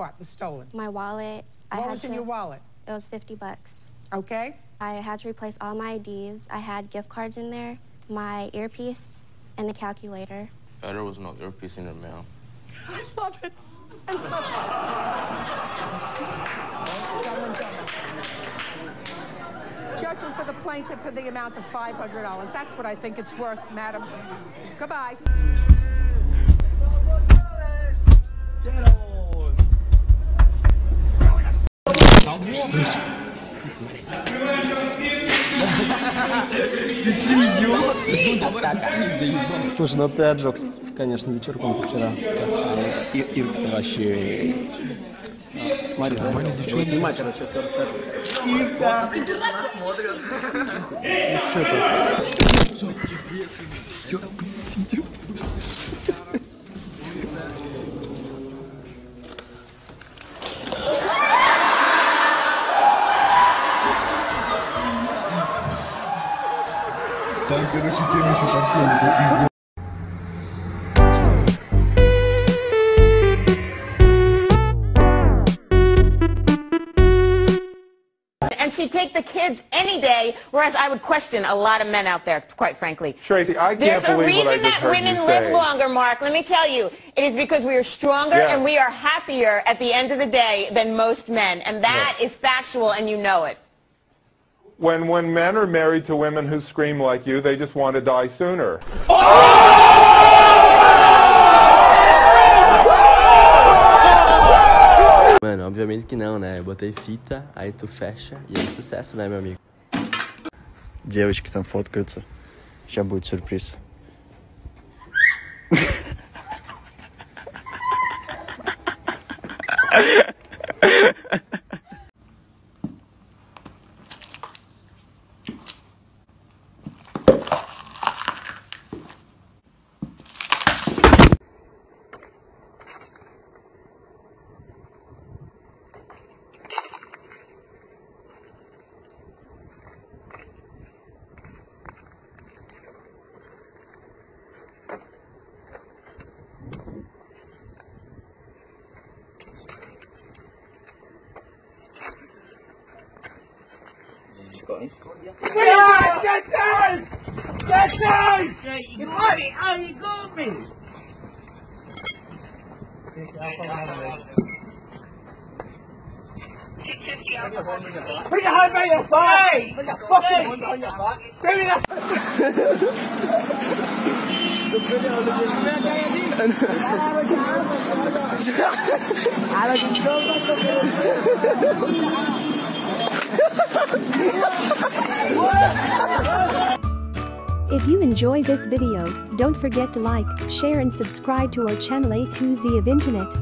what was stolen? My wallet. I What had was in your wallet? It was 50 bucks. Okay. I had to replace all my IDs. I had gift cards in there, my earpiece, and a calculator. Uh, there was no earpiece in the mail. I love it. I love it. Judging for the plaintiff for the amount of $500. That's what I think it's worth, madam. Goodbye. Слушай, ну ты отжег, конечно, вечерком вчера. Ир, Ирка, ты вообще... Смотри, его снимай, короче, все расскажу. Ирка! Ну что And she'd take the kids any day, whereas I would question a lot of men out there, quite frankly. Tracy, I can't There's believe There's a reason that women live say. longer, Mark. Let me tell you, it is because we are stronger yes. and we are happier at the end of the day than most men, and that yes. is factual, and you know it When when men are married to women who scream like you, they just want to die sooner. Mano, obviamente que não, né? Eu botei fita, aí tu fecha e é sucesso, né, meu amigo? Девочки там фоткаются. Сейчас будет сюрприз. going. Get down! Get down! You want it? How you got me? Put your hand on your face. Put your fucking hand on your back! Give me that! If you enjoy this video, don't forget to like, share and subscribe to our channel A to Z of Internet.